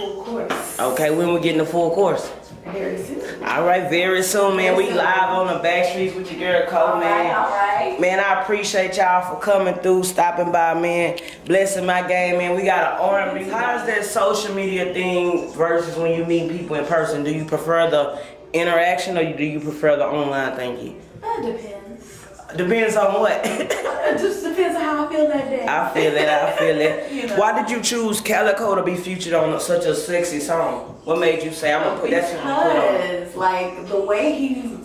Full course. Okay, when we getting the full course? Very soon. All right, very soon, man. We live on the back streets with your girl Cole, All man. right, all right. Man, I appreciate y'all for coming through, stopping by, man. Blessing my game, man. We got an R&B. How's that social media thing versus when you meet people in person? Do you prefer the interaction or do you prefer the online thingy? That uh, depends. Depends on what. It just depends on how I feel that day. I feel it. I feel it. You know. Why did you choose Calico to be featured on such a sexy song? What made you say I'm gonna put that shit on? Because, like, the way he,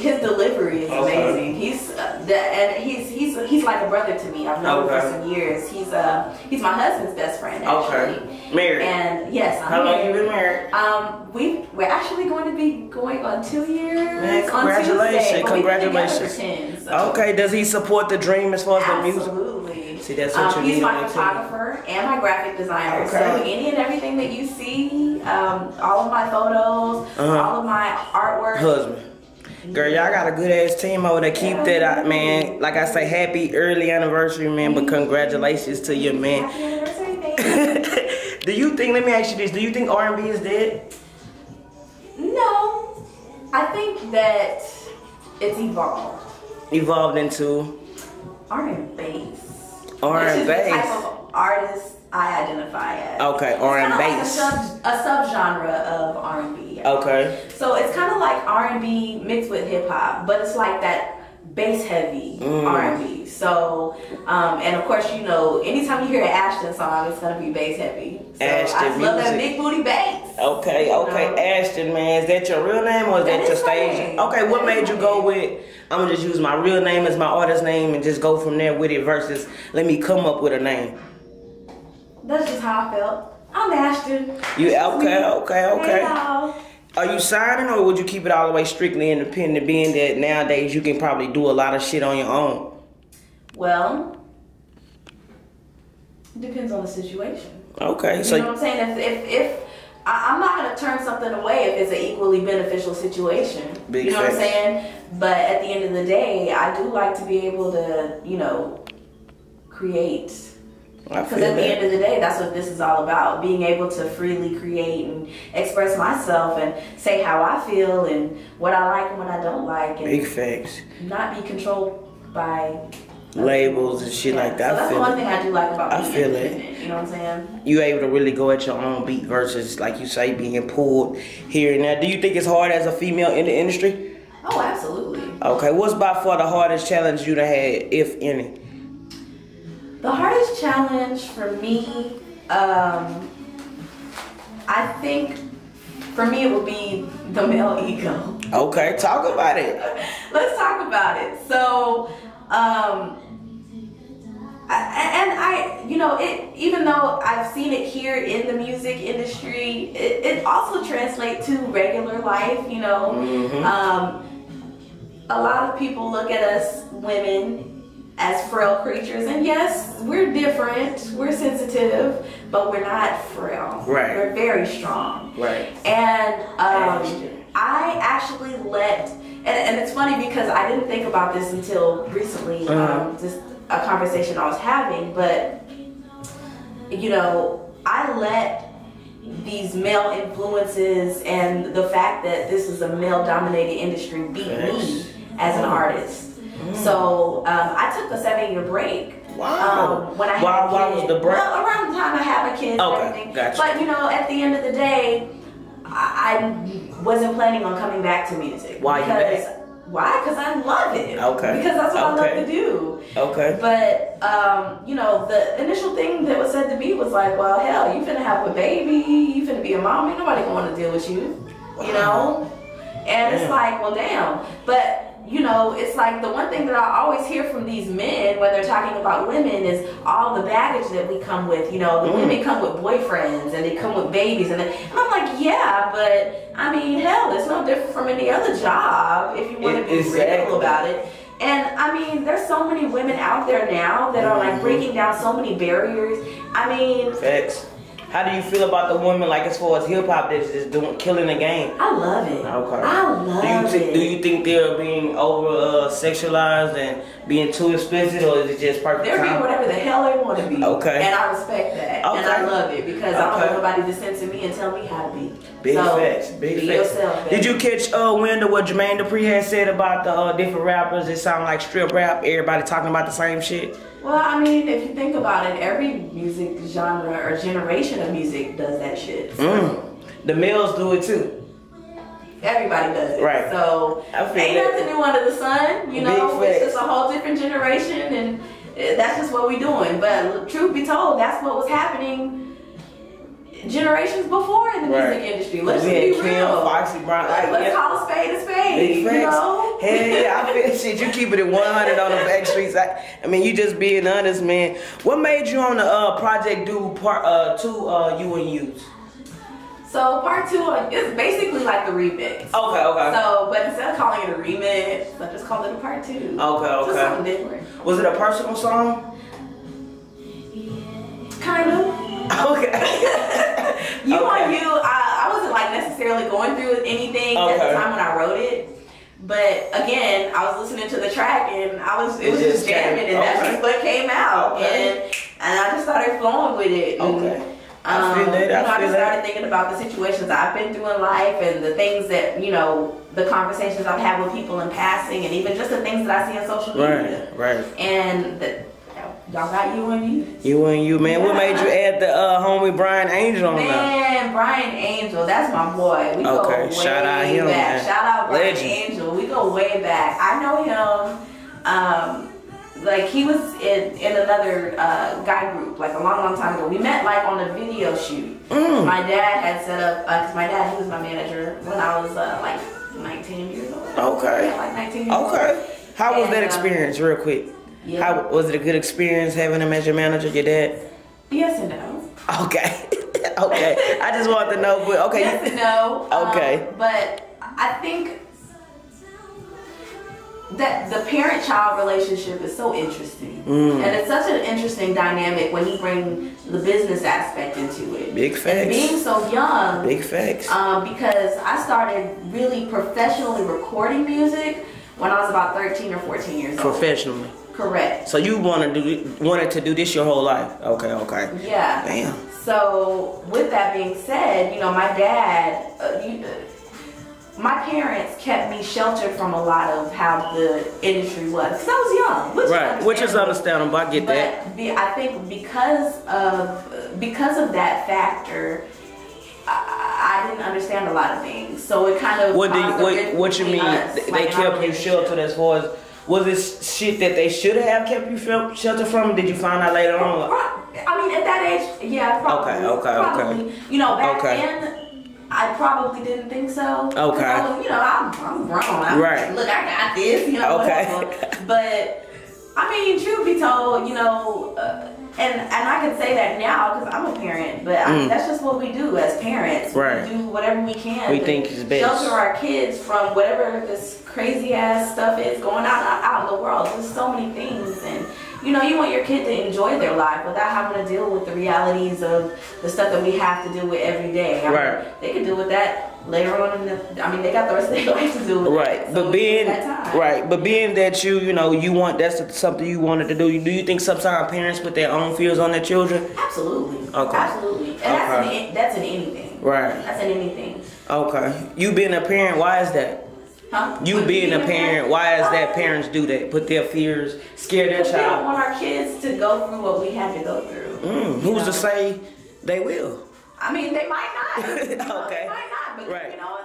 his delivery is Okay. amazing. He's uh, the, and he's he's he's like a brother to me. I've known him for some years. He's uh he's my husband's best friend. Actually. Okay. Married. And yes, I'm How long you married. been married? Um, we we're actually going to be going on two years. Man, on congratulations, Tuesday, but we've been together congratulations. for 10, so- Okay, does he support the dream as far as the music? Absolutely. See, that's what um, you He's my on your team. photographer and my graphic designer. Okay. So any and everything that you see, um, all of my photos, Uh-huh. all of my artwork. Husband. Girl, y'all got a good ass team over there. Keep that up, man. Like I say, happy early anniversary, man. But congratulations to you, man. Happy anniversary, baby. do you think? Let me ask you this: Do you think R&B is dead? no, I think that it's evolved. Evolved into R and bass. R and the type of artist I identify as. Okay, R and kinda like a, sub, a subgenre of R and B. Okay. So it's kind of like R and B mixed with hip hop, but it's like that bass heavy Mm. R and B. So, um, and of course, you know, anytime you hear an Ashten song, it's gonna be bass heavy. So I Ashten just love that big booty bass. Okay, okay, No. Ashten, man, is that your real name or is that, That your stage? name. Okay, what That made you go with? I'm gonna just use my real name as my artist name and just go from there with it versus let me come up with a name. That's just how I felt. I'm Ashten. You okay? Okay, Hey, okay. y'all. Are you signing or would you keep it all the way strictly independent, being that nowadays you can probably do a lot of shit on your own? Well, depends on the situation. Okay, so you know what I'm saying? If if, if I, I'm not gonna turn something away if it's an equally beneficial situation. Big you know what I'm saying? But at the end of the day, I do like to be able to, you know, create. Because at the end of the day, that's what this is all about. Being able to freely create and express myself and say how I feel and what I like and what I don't like and Big facts. not be controlled by Labels and shit Yeah, like that. So that's feel the one it. thing I do like about I feel it. You know what I'm saying? You able to really go at your own beat versus, like you say, being pulled here and there. Do you think it's hard as a female in the industry? Oh, absolutely. Okay, what's by far the hardest challenge you done had, if any? The hardest challenge for me, um, I think, for me, it would be the male ego. Okay, talk about it. Let's talk about it. So, um, I, and I, you know, it. Even though I've seen it here in the music industry, it, it also translates to regular life. You know, Mhm. um, a lot of people look at us women as frail creatures, and yes, we're different. We're sensitive, but we're not frail. Right. We're very strong. Right. And um, I actually let, and, and it's funny because I didn't think about this until recently, Uh-huh. um, just a conversation I was having, but you know, I let these male influences and the fact that this is a male dominated industry beat me as an artist. So um, I took a seven year break. Wow. Um, when I had Why- why was the break? Well, around the time I had a kid and Okay, gotcha. But you know, at the end of the day, I, I wasn't planning on coming back to music. Why you because, back? Why? Because I love it. Okay. Because that's what I Okay. love to do. Okay. But um, you know, the initial thing that was said to me was like, "Well, hell, you finna have a baby, you finna be a mom, ain't nobody gonna want to deal with you," you know. And it's like, well, damn. But you know, it's like the one thing that I always hear from these men when they're talking about women is all the baggage that we come with. You know, the Mm. women come with boyfriends and they come with babies, and, then, and I'm like, yeah, but I mean, hell, it's no different from any other job if you want to be exactly. real about it. And I mean, there's so many women out there now that are like breaking down so many barriers. I mean, Facts. How do you feel about the women like as far as hip hop that's just doing killing the game? I love it. Okay. I love do you it. do you think they're being over uh, sexualized and being too explicit, or is it just perfect They're being whatever the hell they want to be. Okay. And I respect that. okay. And I love it because I don't want nobody to censor me and tell me how to be. Big so, facts, big facts. yourself. Did you catch uh wind of what Jermaine Dupri had said about the uh, different rappers? It sound like strip rap. Everybody talking about the same shit. Well, I mean, if you think about it, every music genre or generation of music does that shit. So Mm. The males do it too. Everybody does it. Right. So ain't that. nothing new under the sun. You Big know, it's facts. just a whole different generation, and uh, that's just what we're doing. But truth be told, that's what was happening generations before in the Right. music industry. Let's just be Kim, real. Foxy Brown. Like, let's yeah. call a spade a spade. You know? Hell yeah, I feel shit. You keep it at 100 on the back streets. I, I mean, you just being honest, man. What made you on the uh, project do part uh two uh you and yous? So part two is basically like the remix. Okay, okay. So, but instead of calling it a remix, I just called it a part two. Okay, okay. Just something different. Was it a personal song? Kind of. Okay. You Okay. on you, I, I wasn't like through anything at the time when I wrote it. But again, I was listening to the track and I was it, was just just jamming and that's just what came out. Okay. And and I just started flowing with it. And, Okay. I Um, feel that, I you know, I just that. started thinking about the situations I've been through in life and the things that, you know, the conversations I've had with people in passing and even just the things that I see on social media. Right, right. And the, y'all got you and you. You and you, man. What made you add the uh, homie Brian Angel on? Man, Brian Angel, that's my boy. We Okay, go way shout out him, back. man. Shout out Brian Legend. Angel. We go way back. I know him. Um, like he was in, in another uh, guy group like a long, long time ago. We met like on a video shoot. Mm. My dad had set up because my dad he was my manager when I was uh, like 19 years old. Okay. Yeah, like 19 years old. Okay. How was that And, uh, experience, real quick? Yeah. How was it a good experience having him as your manager, your dad? Yes and no. Okay. okay. I just want to know, but okay. Yes and no. Um, Okay. but I think that the parent-child relationship is so interesting, Mm. and it's such an interesting dynamic when you bring the business aspect into it. Big And being so young, Big facts. um, because I started really professionally recording music when I was about 13 or 14 years old. Professionally. Correct. So you wanted to do, wanted to do this your whole life? Okay, okay. Yeah. Damn. So, with that being said, you know, my dad, uh, you, uh, my parents kept me sheltered from a lot of how the industry was because I was young, which Right, which is understandable. I get that. But be, I think because of because of that factor, I, I didn't understand a lot of things. So it kind of What do you, what, what you mean? us, They like, kept you sheltered as far as was this shit that they should have kept you fel- sheltered from? Did you find out later on? I mean, at that age, yeah, probably. Okay, okay, okay. You know, back Okay. then, I probably didn't think so. Okay. I was, you know, I'm, I'm grown. I'm, Right. Look, I got this. You know, Okay. whatever. But I mean, truth be told, you know, uh, and and I can say that now because I'm a parent. But I Mm. that's just what we do as parents. Right. We do whatever we can. We think is best. Shelter our kids from whatever this crazy ass stuff is going out, out in the world. There's so many things and. You know, you want your kid to enjoy their life without having to deal with the realities of the stuff that we have to deal with every day. I mean, Right. they can deal with that later on in the. I mean, they got the rest of their life to deal with. Right, that, but being that right, but being that you, you know, you want that's something you wanted to do. Do you think sometimes parents put their own fears on their children? Absolutely. Okay. Absolutely. And that's Okay. in, that's in anything. Right. That's in anything. Okay. You being a parent, why is that? Huh? You But being a parent, why is that Uh, parents do that? Put their fears, scare their child. We don't want our kids to go through what we had to go through. Mm, who's to say they will? I mean, they might not. Okay. They might not. But Right. you know,